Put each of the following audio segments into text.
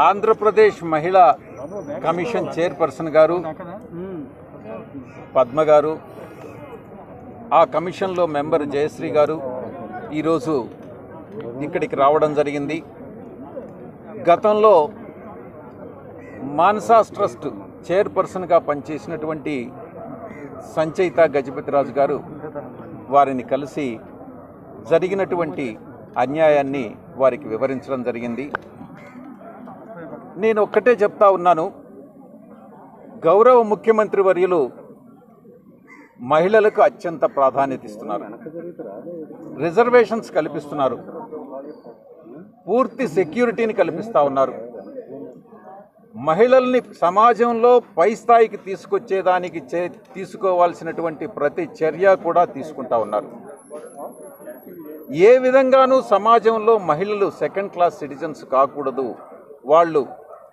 ఆంధ్రప్రదేశ్ మహిళా commission chairperson గారు పద్మ గారు ఆ కమిషన్లో మెంబర్ జయశ్రీ గారు ఈరోజు ఇక్కడికి రావడం జరిగింది. గతంలో మాన్సాస్ ట్రస్ట్ చైర్పర్సన్గా పనిచేసినటువంటి సంచయిత గజపతిరాజు గారు వారిని కలిసి జరిగినటువంటి అన్యాయాన్ని వారికి వివరించడం జరిగింది. నేను ఒక్కటే చెప్తా ఉన్నాను. గౌరవ ముఖ్యమంత్రి వర్యులు మహిళలకు అత్యంత ప్రాధాన్యత ఇస్తున్నారు. రిజర్వేషన్స్ కల్పిస్తున్నారు. పూర్తి సెక్యూరిటీని కల్పిస్తూ ఉన్నారు. మహిళల్ని సమాజంలో పై స్థాయికి తీసుకొచ్చేదానికి చే తీసుకోవాల్సినటువంటి ప్రతి చర్య కూడా తీసుకుంటా ఉన్నారు. ఏ విధంగానూ సమాజంలో మహిళలు సెకండ్ క్లాస్ సిటిజన్స్ కాకూడదు. వాళ్ళు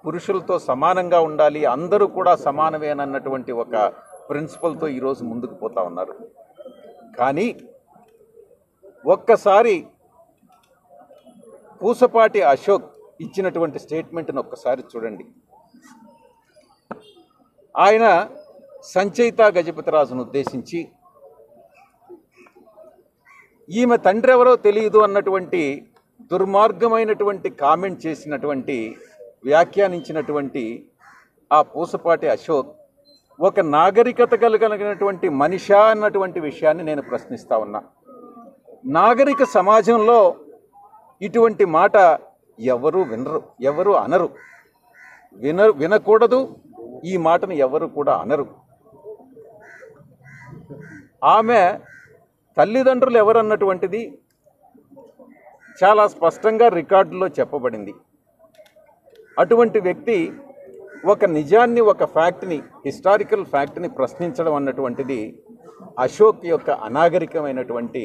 పురుషులతో సమానంగా ఉండాలి అందరూ కూడా సమానమేనన్నటువంటి ఒక ప్రిన్సిపల్తో ఈరోజు ముందుకు పోతా ఉన్నారు. కానీ ఒక్కసారి పూసపాటి అశోక్ ఇచ్చినటువంటి స్టేట్మెంట్ను ఒక్కసారి చూడండి. ఆయన సంచయిత గజపతిరాజును ఉద్దేశించి ఈమె తండ్రి ఎవరో తెలియదు అన్నటువంటి దుర్మార్గమైనటువంటి కామెంట్ చేసినటువంటి వ్యాఖ్యానించినటువంటి ఆ పూసపాటి అశోక్ ఒక నాగరికత కలగలిగినటువంటి మనిష అన్నటువంటి విషయాన్ని నేను ప్రశ్నిస్తా ఉన్నా. నాగరిక సమాజంలో ఇటువంటి మాట ఎవరు వినరు ఎవరు అనరు. విన వినకూడదు ఈ మాటను ఎవరు కూడా అనరు. ఆమె తల్లిదండ్రులు ఎవరన్నటువంటిది చాలా స్పష్టంగా రికార్డులో చెప్పబడింది. అటువంటి వ్యక్తి ఒక నిజాన్ని ఒక ఫ్యాక్ట్ని హిస్టారికల్ ఫ్యాక్ట్ని ప్రశ్నించడం అన్నటువంటిది అశోక్ యొక్క అనాగరికమైనటువంటి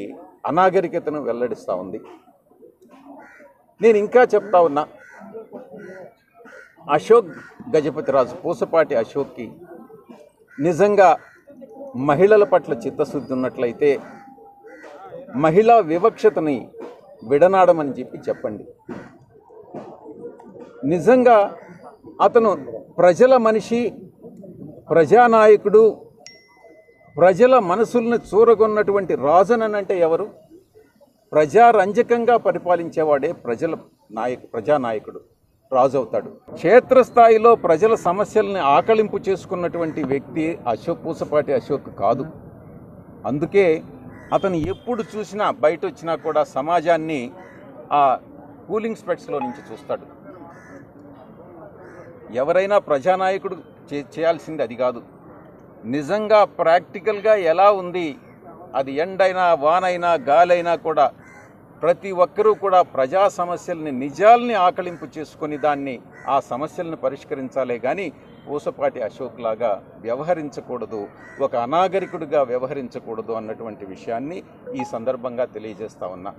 అనాగరికతను వెల్లడిస్తూ ఉంది. నేను ఇంకా చెప్తా ఉన్నా అశోక్ గజపతిరాజు పూసపాటి అశోక్కి నిజంగా మహిళల పట్ల చిత్తశుద్ధి ఉన్నట్లయితే మహిళా వివక్షతని విడనాడమని చెప్పి చెప్పండి. నిజంగా అతను ప్రజల మనిషి ప్రజానాయకుడు ప్రజల మనసుల్ని చూరగొన్నటువంటి రాజననంటే ఎవరు? ప్రజారంజకంగా పరిపాలించేవాడే ప్రజల నాయక ప్రజానాయకుడు రాజు అవుతాడు క్షేత్రస్థాయిలో ప్రజల సమస్యల్ని ఆకలింపు చేసుకున్నటువంటి వ్యక్తి అశోక్ పూసపాటి అశోక్ కాదు. అందుకే అతను ఎప్పుడు చూసినా బయట వచ్చినా కూడా సమాజాన్ని ఆ కూలింగ్ స్పెట్స్లో నుంచి చూస్తాడు. ఎవరైనా ప్రజానాయకుడు చే చేయాల్సింది అది కాదు. నిజంగా ప్రాక్టికల్గా ఎలా ఉంది అది ఎండైనా వానైనా గాలైనా కూడా ప్రతి ఒక్కరూ కూడా ప్రజా సమస్యల్ని నిజాల్ని ఆకలింపు చేసుకొని దాన్ని ఆ సమస్యలను పరిష్కరించాలే కానీ పూసపాటి అశోక్ లాగా వ్యవహరించకూడదు ఒక అనాగరికుడిగా వ్యవహరించకూడదు అన్నటువంటి విషయాన్ని ఈ సందర్భంగా తెలియజేస్తా ఉన్నా.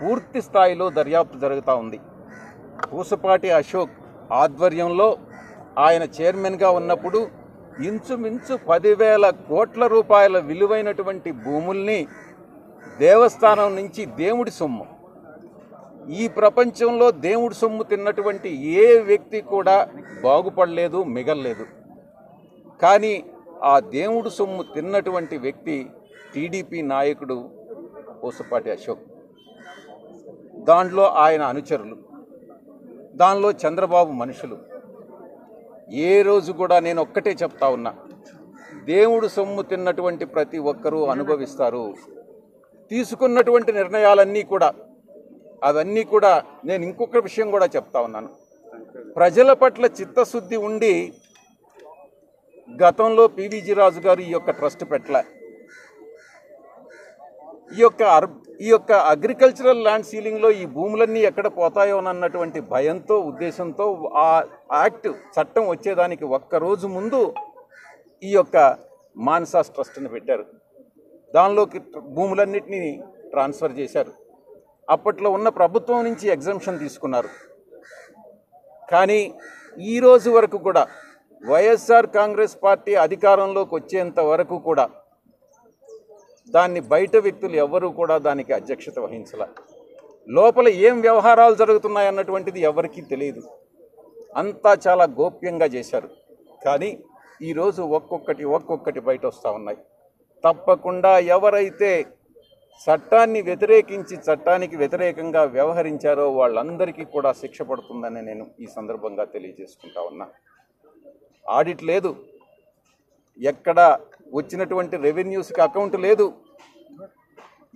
పూర్తి స్థాయిలో దర్యాప్తు జరుగుతూ ఉంది. పూసపాటి అశోక్ ఆధ్వర్యంలో ఆయన చైర్మన్గా ఉన్నప్పుడు ఇంచుమించు పదివేల కోట్ల రూపాయల విలువైనటువంటి భూముల్ని దేవస్థానం నుంచి దేవుడి సొమ్ము. ఈ ప్రపంచంలో దేవుడి సొమ్ము తిన్నటువంటి ఏ వ్యక్తి కూడా బాగుపడలేదు మిగల్లేదు. కానీ ఆ దేవుడు సొమ్ము తిన్నటువంటి వ్యక్తి టీడీపీ నాయకుడు పూసపాటి అశోక్. దాంట్లో ఆయన అనుచరులు. దానిలో చంద్రబాబు మనుషులు. ఏ రోజు కూడా నేను ఒక్కటే చెప్తా ఉన్నా దేవుడు సొమ్ము తిన్నటువంటి ప్రతి ఒక్కరూ అనుభవిస్తారు. తీసుకున్నటువంటి నిర్ణయాలన్నీ కూడా అవన్నీ కూడా నేను ఇంకొక విషయం కూడా చెప్తా ఉన్నాను. ప్రజల పట్ల చిత్తశుద్ధి ఉండి గతంలో పివిజి రాజు గారు ఈ యొక్క ట్రస్ట్ పెట్టలే. ఈ యొక్క ఈ యొక్క అగ్రికల్చరల్ ల్యాండ్ సీలింగ్లో ఈ భూములన్నీ ఎక్కడ పోతాయో అన్నటువంటి భయంతో ఉద్దేశంతో ఆ యాక్ట్ చట్టం వచ్చేదానికి ఒక్కరోజు ముందు ఈ యొక్క మాన్సాస్ ట్రస్ట్ని పెట్టారు. దానిలోకి భూములన్నింటినీ ట్రాన్స్ఫర్ చేశారు. అప్పట్లో ఉన్న ప్రభుత్వం నుంచి ఎగ్జంప్షన్ తీసుకున్నారు. కానీ ఈ రోజు వరకు కూడా వైఎస్ఆర్ కాంగ్రెస్ పార్టీ అధికారంలోకి వచ్చేంత వరకు కూడా దాన్ని బయట వ్యక్తులు ఎవ్వరూ కూడా దానికి అధ్యక్షత వహించాల. లోపల ఏం వ్యవహారాలు జరుగుతున్నాయి అన్నటువంటిది ఎవరికీ తెలియదు అంతా చాలా గోప్యంగా చేశారు. కానీ ఈరోజు ఒక్కొక్కటి ఒక్కొక్కటి బయట వస్తూ ఉన్నాయి. తప్పకుండా ఎవరైతే చట్టాన్ని వ్యతిరేకించి చట్టానికి వ్యతిరేకంగా వ్యవహరించారో వాళ్ళందరికీ కూడా శిక్ష పడుతుందని నేను ఈ సందర్భంగా తెలియజేసుకుంటా ఉన్నా. ఆడిట్ లేదు. ఎక్కడ వచ్చినటువంటి రెవెన్యూస్కి అకౌంట్ లేదు.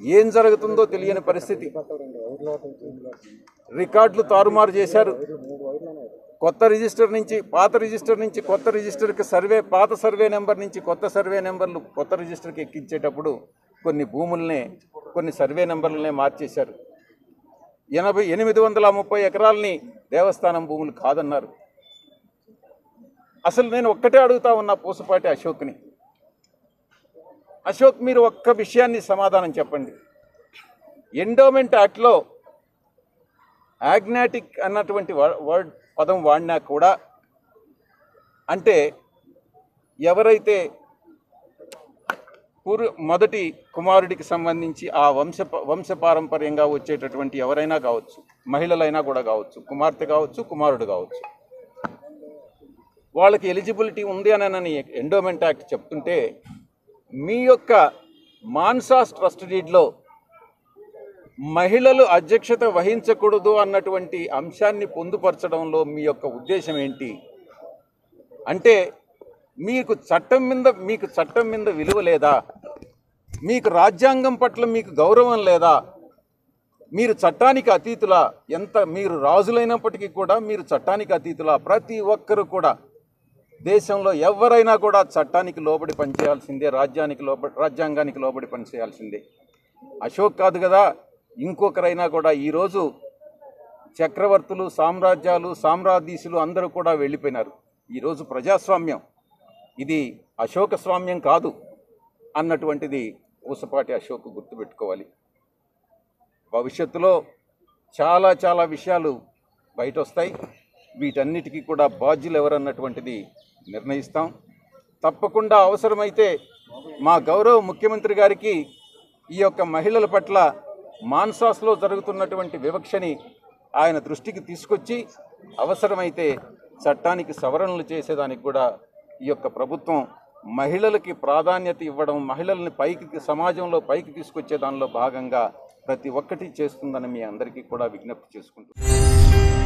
ఏం జరుగుతుందో తెలియని పరిస్థితి. రికార్డులు తారుమారు చేశారు. కొత్త రిజిస్టర్ నుంచి పాత రిజిస్టర్ నుంచి కొత్త రిజిస్టర్కి సర్వే పాత సర్వే నెంబర్ నుంచి కొత్త సర్వే నెంబర్లు కొత్త రిజిస్టర్కి ఎక్కించేటప్పుడు కొన్ని భూముల్నే కొన్ని సర్వే నెంబర్లనే మార్చేశారు. ఎనభై ఎనిమిది వందల ముప్పై ఎకరాలని దేవస్థానం భూములు కాదన్నారు. అసలు నేను ఒక్కటే అడుగుతా ఉన్నా పూసపాటి అశోక్ని. అశోక్ మీరు ఒక్క విషయాన్ని సమాధానం చెప్పండి. ఎండోమెంట్ యాక్ట్లో యాగ్నాటిక్ అన్నటువంటి వ- వర్డ్ పదం వాడినా కూడా అంటే ఎవరైతే పూర్వ మొదటి కుమారుడికి సంబంధించి ఆ వంశ వంశపారంపర్యంగా వచ్చేటటువంటి ఎవరైనా కావచ్చు మహిళలైనా కూడా కావచ్చు కుమార్తె కావచ్చు కుమారుడు కావచ్చు వాళ్ళకి ఎలిజిబిలిటీ ఉంది అని ఎండోమెంట్ యాక్ట్ చెప్తుంటే మీ యొక్క మాన్సాస్ ట్రస్ట్ డీడ్లో మహిళలు అధ్యక్షత వహించకూడదు అన్నటువంటి అంశాన్ని పొందుపరచడంలో మీ యొక్క ఉద్దేశం ఏంటి? అంటే మీకు చట్టం మీద మీకు చట్టం మీద విలువ లేదా? మీకు రాజ్యాంగం పట్ల మీకు గౌరవం లేదా? మీరు చట్టానికి అతీతుల? ఎంత మీరు రాజులైనప్పటికీ కూడా మీరు చట్టానికి అతీతుల? ప్రతి ఒక్కరు కూడా దేశంలో ఎవరైనా కూడా చట్టానికి లోబడి పనిచేయాల్సిందే రాజ్యానికి లోబడి రాజ్యాంగానికి లోబడి పనిచేయాల్సిందే. అశోక్ కాదు కదా ఇంకొకరైనా కూడా ఈరోజు చక్రవర్తులు సామ్రాజ్యాలు సామ్రాధీశులు అందరూ కూడా వెళ్ళిపోయినారు. ఈరోజు ప్రజాస్వామ్యం. ఇది అశోక స్వామ్యం కాదు అన్నటువంటిది ఊసపాటి అశోక్ గుర్తుపెట్టుకోవాలి. భవిష్యత్తులో చాలా చాలా విషయాలు బయట వస్తాయి వీటన్నిటికీ కూడా బాధ్యులు ఎవరన్నటువంటిది నిర్ణయిస్తాం. తప్పకుండా అవసరమైతే మా గౌరవ ముఖ్యమంత్రి గారికి ఈ యొక్క మహిళల పట్ల మాన్సాస్లో జరుగుతున్నటువంటి వివక్షని ఆయన దృష్టికి తీసుకొచ్చి అవసరమైతే చట్టానికి సవరణలు చేసేదానికి కూడా ఈ యొక్క ప్రభుత్వం మహిళలకి ప్రాధాన్యత ఇవ్వడం మహిళల్ని పైకి సమాజంలో పైకి తీసుకొచ్చే దానిలో భాగంగా ప్రతి ఒక్కటి చేస్తుందని మీ అందరికీ కూడా విజ్ఞప్తి చేసుకుంటున్నాను.